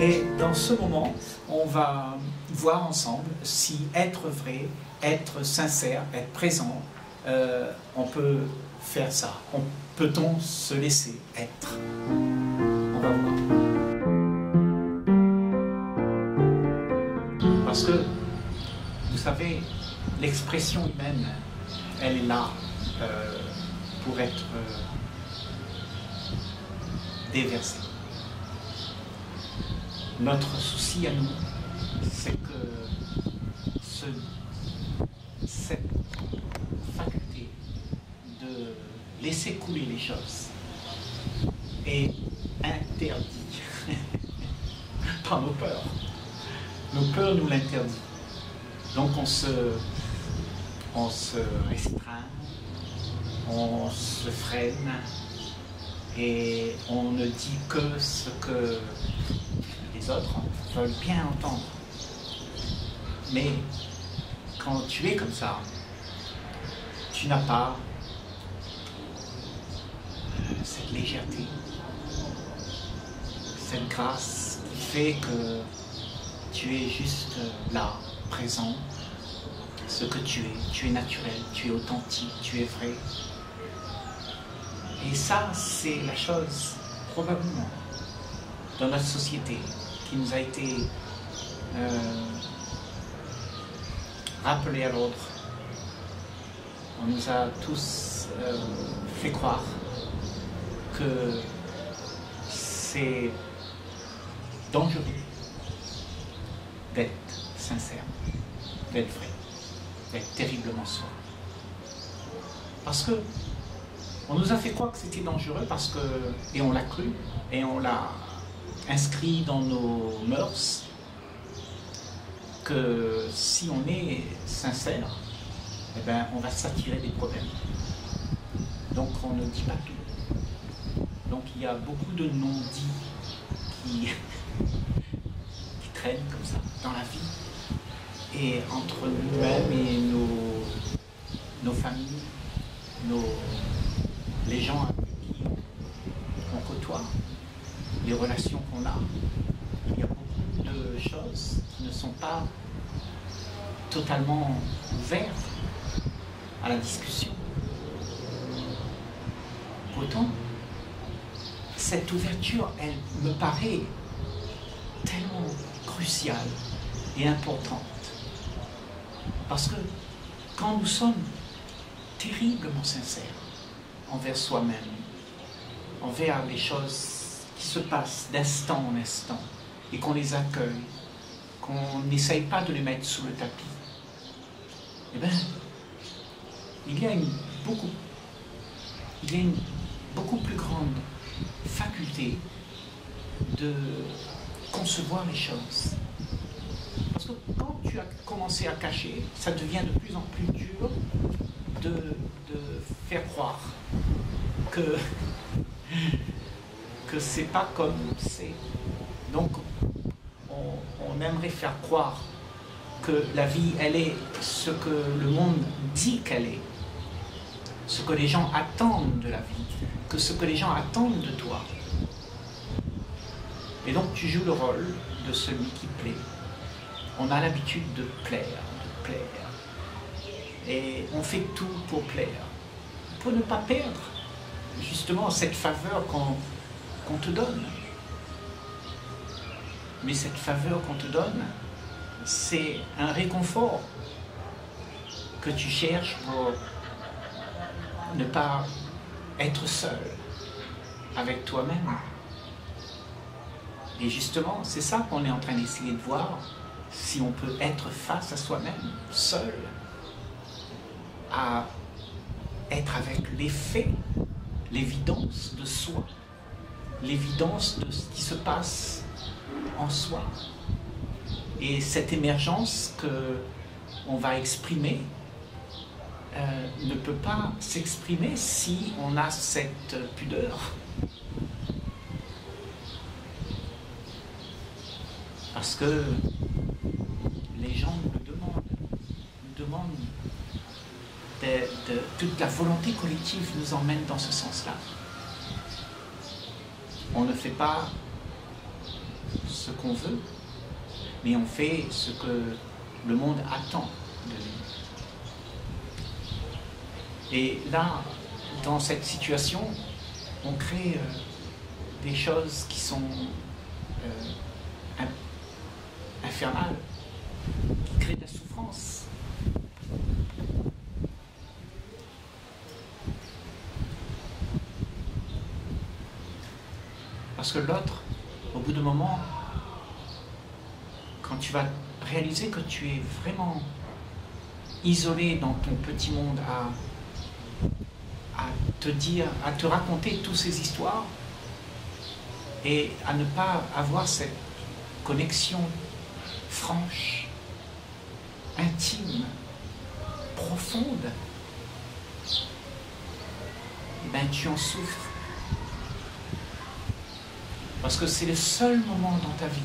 Et dans ce moment, on va voir ensemble si être vrai, être sincère, être présent, euh, on peut faire ça. Peut-on se laisser être? On va voir. Parce que, vous savez, l'expression humaine, elle est là euh, pour être euh, déversée. Notre souci à nous, c'est que ce, cette faculté de laisser couler les choses est interdite par nos peurs. Nos peurs nous l'interdisent. Donc on se, on se restreint, on se freine et on ne dit que ce que autres veulent bien entendre. Mais quand tu es comme ça, tu n'as pas cette légèreté, cette grâce qui fait que tu es juste là, présent, ce que tu es. Tu es naturel, tu es authentique, tu es vrai. Et ça, c'est la chose, probablement, dans notre société, qui nous a été euh, rappelée à l'ordre. On nous a tous euh, fait croire que c'est dangereux d'être sincère, d'être vrai, d'être terriblement soi. Parce que on nous a fait croire que c'était dangereux parce que, et on l'a cru, et on l'a inscrit dans nos mœurs, que si on est sincère, eh ben, on va s'attirer des problèmes. Donc on ne dit pas tout. Donc il y a beaucoup de non-dits qui, traînent comme ça dans la vie. Et entre nous-mêmes et nos, nos familles, nos, les gens avec qui on côtoie, les relations il y a beaucoup de choses qui ne sont pas totalement ouvertes à la discussion. Pourtant, cette ouverture, elle me paraît tellement cruciale et importante. Parce que quand nous sommes terriblement sincères envers soi-même, envers les choses qui se passent d'instant en instant, et qu'on les accueille, qu'on n'essaye pas de les mettre sous le tapis, eh bien, il y a une beaucoup, il y a une beaucoup plus grande faculté de concevoir les choses. Parce que quand tu as commencé à cacher, ça devient de plus en plus dur de, de faire croire que, c'est pas comme c'est. Donc, on, on aimerait faire croire que la vie, elle est ce que le monde dit qu'elle est, ce que les gens attendent de la vie, que ce que les gens attendent de toi. Et donc tu joues le rôle de celui qui plaît. On a l'habitude de plaire, de plaire. Et on fait tout pour plaire, pour ne pas perdre justement cette faveur qu'on te donne. Mais cette faveur qu'on te donne, c'est un réconfort que tu cherches pour ne pas être seul avec toi-même. Et justement, c'est ça qu'on est en train d'essayer de voir, si on peut être face à soi-même, seul, à être avec les faits, l'évidence de soi, l'évidence de ce qui se passe en soi. Et cette émergence que on va exprimer euh, ne peut pas s'exprimer si on a cette pudeur. Parce que les gens nous demandent, nous demandent de, de, toute la volonté collective nous emmène dans ce sens-là. On ne fait pas ce qu'on veut, mais on fait ce que le monde attend de nous. Et là, dans cette situation, on crée euh, des choses qui sont euh, infernales, qui créent de la souffrance. Parce que l'autre, au bout d'un moment, quand tu vas réaliser que tu es vraiment isolé dans ton petit monde à, te dire, à te raconter toutes ces histoires et à ne pas avoir cette connexion franche, intime, profonde, eh ben tu en souffres. Parce que c'est le seul moment dans ta vie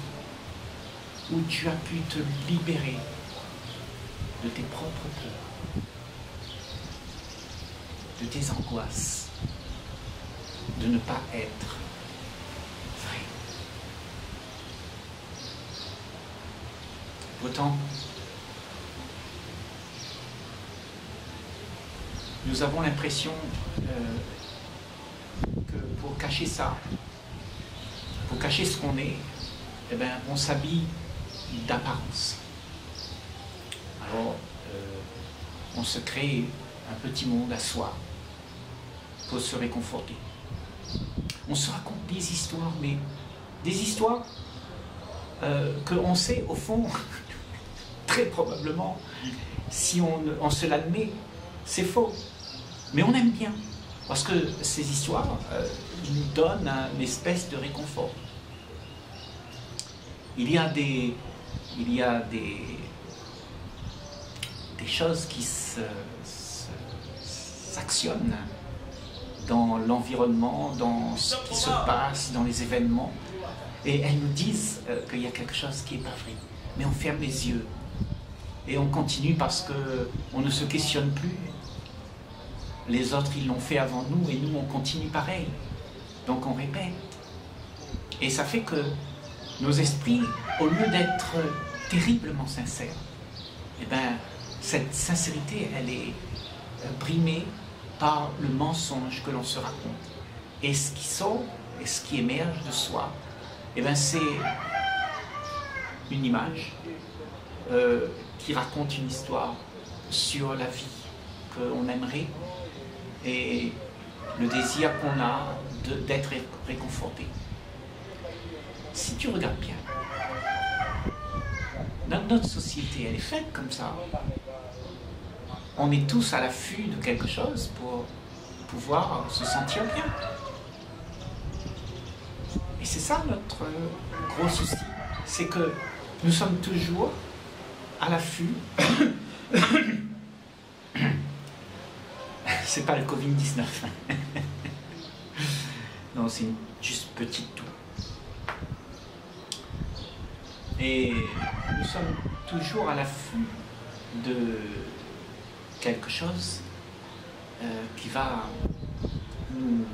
où tu as pu te libérer de tes propres peurs, de tes angoisses, de ne pas être vrai. Pourtant, nous avons l'impression euh, que pour cacher ça, pour cacher ce qu'on est, eh ben, on s'habille d'apparence. Alors, euh, on se crée un petit monde à soi pour se réconforter. On se raconte des histoires, mais des histoires euh, que on sait au fond, très probablement, si on, on se l'admet, c'est faux. Mais on aime bien, parce que ces histoires euh, nous donnent une espèce de réconfort. Il y a des, il y a des, des choses qui s'actionnent dans l'environnement, dans ce qui se passe, dans les événements. Et elles nous disent euh, qu'il y a quelque chose qui n'est pas vrai. Mais on ferme les yeux. Et on continue parce qu'on ne se questionne plus. Les autres, ils l'ont fait avant nous et nous, on continue pareil. Donc on répète. Et ça fait que nos esprits, au lieu d'être terriblement sincères, eh ben, cette sincérité, elle est euh, brimée par le mensonge que l'on se raconte. Et ce qui sort et ce qui émerge de soi, eh ben, c'est une image euh, qui raconte une histoire sur la vie qu'on aimerait et le désir qu'on a d'être réconforté si tu regardes bien, notre société, elle est faite comme ça. On est tous à l'affût de quelque chose pour pouvoir se sentir bien. Et c'est ça notre gros souci, c'est que nous sommes toujours à l'affût. c'est pas le Covid-19. non, c'est juste petite toux. Et nous sommes toujours à l'affût de quelque chose euh, qui va nous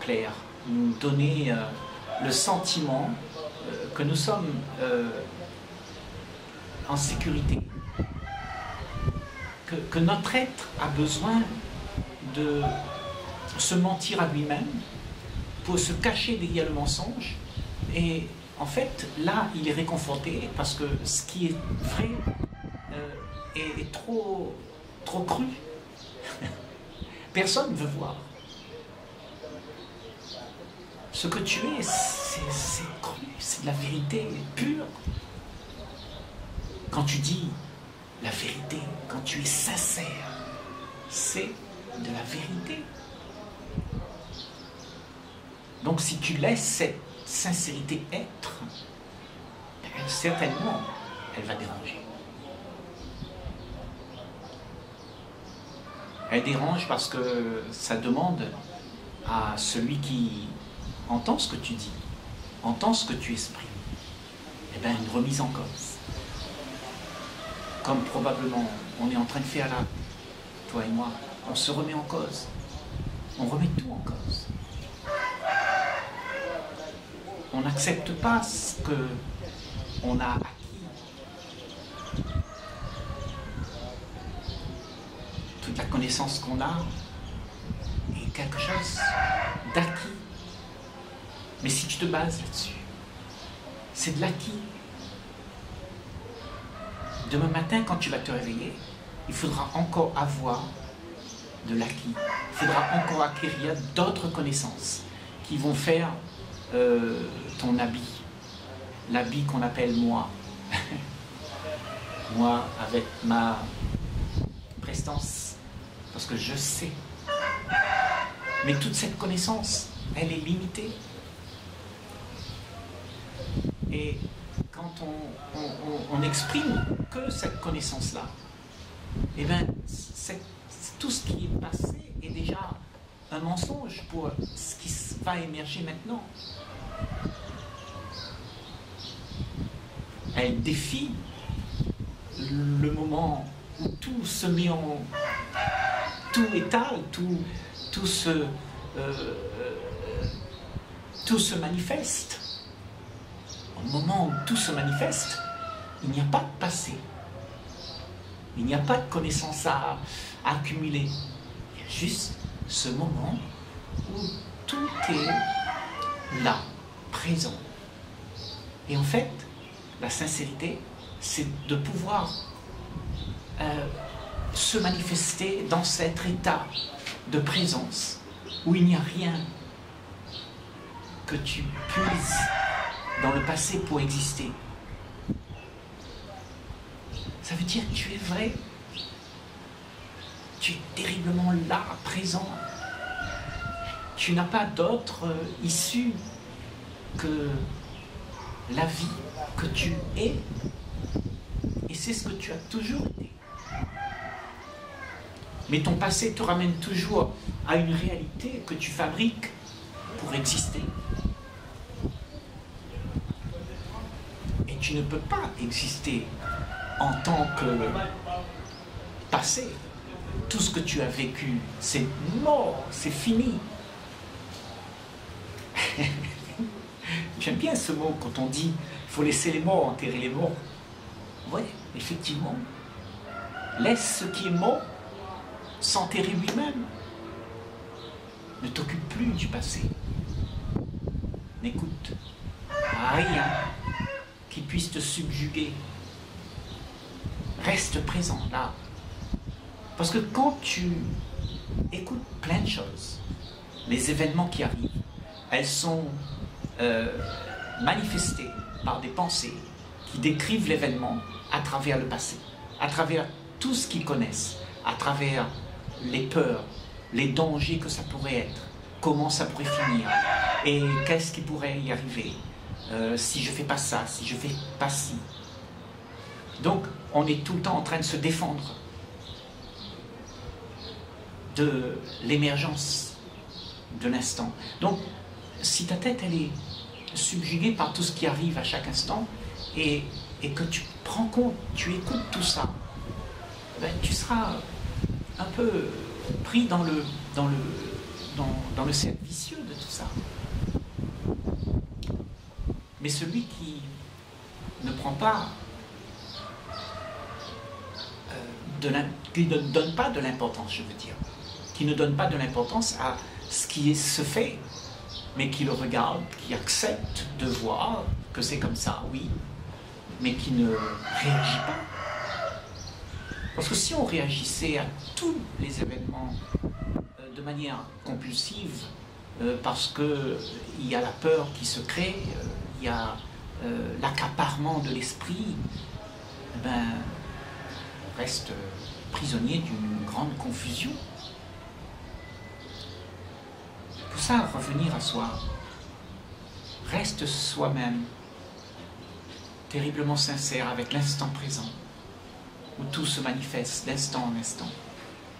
plaire, nous donner euh, le sentiment euh, que nous sommes en sécurité, que, notre être a besoin de se mentir à lui-même pour se cacher derrière le mensonge et en fait, là, il est réconforté parce que ce qui est vrai euh, est, trop, trop cru. Personne ne veut voir. Ce que tu es, c'est cru, c'est de la vérité pure. Quand tu dis la vérité, quand tu es sincère, c'est de la vérité. Donc si tu laisses cette sincérité être, certainement, elle va déranger. Elle dérange parce que ça demande à celui qui entend ce que tu dis, entend ce que tu exprimes, eh bien, une remise en cause. Comme probablement on est en train de faire là, toi et moi, on se remet en cause. On remet tout en cause on n'accepte pas ce que on a acquis toute la connaissance qu'on a est quelque chose d'acquis. Mais si tu te bases là-dessus, c'est de l'acquis. Demain matin, quand tu vas te réveiller, il faudra encore avoir de l'acquis. Il faudra encore acquérir d'autres connaissances qui vont faire euh, ton habit, l'habit qu'on appelle moi. moi avec ma prestance, parce que je sais. Mais toute cette connaissance, elle est limitée. Et quand on, exprime que cette connaissance-là, eh bien, tout ce qui est passé un mensonge pour ce qui va émerger maintenant. Elle défie le moment où tout se met en... tout étale, tout, tout, se, euh, euh, tout se manifeste. Au moment où tout se manifeste, il n'y a pas de passé. Il n'y a pas de connaissance à, à accumuler. Il y a juste ce moment où tout est là, présent. Et en fait, la sincérité, c'est de pouvoir euh, se manifester dans cet état de présence où il n'y a rien que tu puisses dans le passé pour exister. Ça veut dire que tu es vrai. Tu es terriblement là, présent. Tu n'as pas d'autre euh, issue que la vie que tu es. Et c'est ce que tu as toujours été. Mais ton passé te ramène toujours à une réalité que tu fabriques pour exister. Et tu ne peux pas exister en tant que passé. Tout ce que tu as vécu, c'est mort, c'est fini. J'aime bien ce mot quand on dit il faut laisser les morts enterrer les morts. Oui, effectivement. Laisse ce qui est mort s'enterrer lui-même. Ne t'occupe plus du passé. N'écoute rien qui puisse te subjuguer. Reste présent là. Parce que quand tu écoutes plein de choses, les événements qui arrivent, elles sont euh, manifestées par des pensées qui décrivent l'événement à travers le passé, à travers tout ce qu'ils connaissent, à travers les peurs, les dangers que ça pourrait être, comment ça pourrait finir, et qu'est-ce qui pourrait y arriver, euh, si je fais pas ça, si je fais pas ci. Donc, on est tout le temps en train de se défendre de l'émergence de l'instant. Donc, si ta tête, elle est subjuguée par tout ce qui arrive à chaque instant, et, que tu prends compte, tu écoutes tout ça, ben, tu seras un peu pris dans le, dans le, dans, dans le cercle vicieux de tout ça. Mais celui qui ne prend pas, euh, qui ne donne pas de l'importance, je veux dire, qui ne donne pas de l'importance à ce qui se fait, mais qui le regarde, qui accepte de voir que c'est comme ça, oui, mais qui ne réagit pas parce que si on réagissait à tous les événements euh, de manière compulsive, euh, parce qu'il y a la peur qui se crée, euh, il y a l'accaparement de l'esprit, eh ben, on reste prisonnier d'une grande confusion. Pour ça, revenir à soi, reste soi-même, terriblement sincère avec l'instant présent où tout se manifeste d'instant en instant.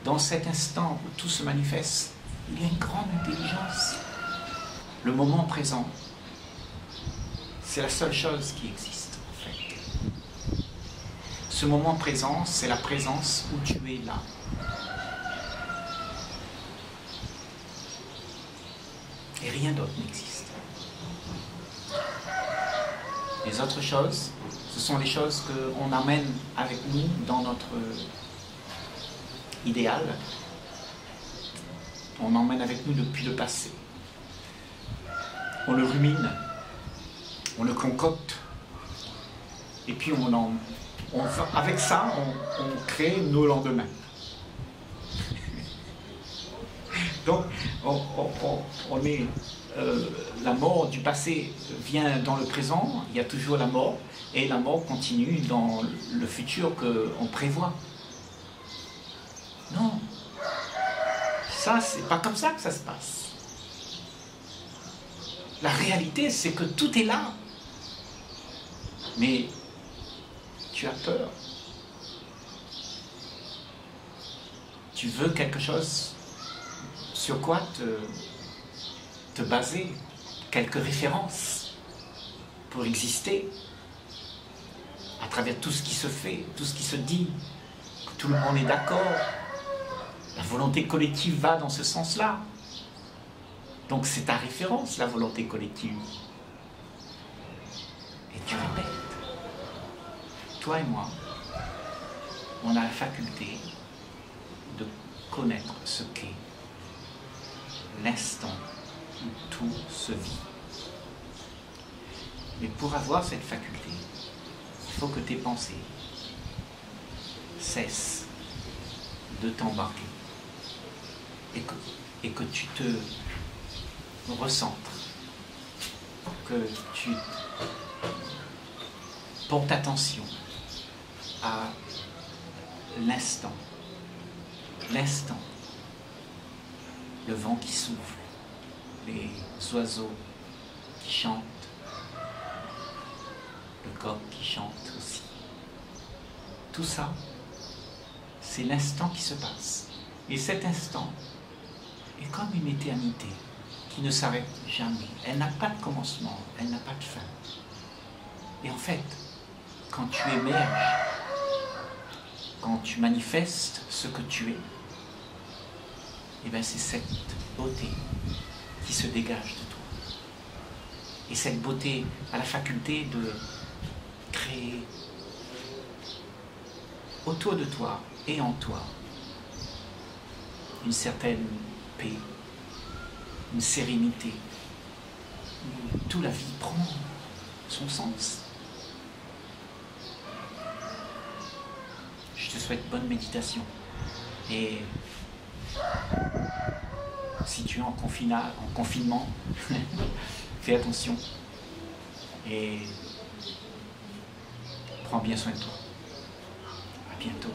Dans cet instant où tout se manifeste, il y a une grande intelligence. Le moment présent, c'est la seule chose qui existe en fait. Ce moment présent, c'est la présence où tu es là. Rien d'autre n'existe. Les autres choses, Ce sont les choses qu'on amène avec nous dans notre idéal. On emmène avec nous depuis le passé. On le rumine, on le concocte, et puis on en, avec ça, on, crée nos lendemains. Donc, on, est, euh, la mort du passé vient dans le présent, il y a toujours la mort, et la mort continue dans le futur qu'on prévoit. Non, ça, c'est pas comme ça que ça se passe. La réalité, c'est que tout est là. Mais tu as peur. Tu veux quelque chose sur quoi te, baser, quelques références pour exister à travers tout ce qui se fait, tout ce qui se dit, que tout le monde est d'accord. La volonté collective va dans ce sens-là. Donc c'est ta référence, la volonté collective. Et tu répètes toi et moi, on a la faculté de connaître ce qu'est l'instant où tout se vit. Mais pour avoir cette faculté, il faut que tes pensées cessent de t'embarquer et que, tu te recentres, que tu portes attention à l'instant. L'instant. Le vent qui souffle, les oiseaux qui chantent, le coq qui chante aussi. Tout ça, c'est l'instant qui se passe. Et cet instant est comme une éternité qui ne s'arrête jamais. Elle n'a pas de commencement, elle n'a pas de fin. Et en fait, quand tu émerges quand tu manifestes ce que tu es, eh bien c'est cette beauté qui se dégage de toi. Et cette beauté a la faculté de créer autour de toi et en toi une certaine paix, une sérénité, où toute la vie prend son sens. Je te souhaite bonne méditation. Et en, en confinement, fais attention. Et prends bien soin de toi. À bientôt.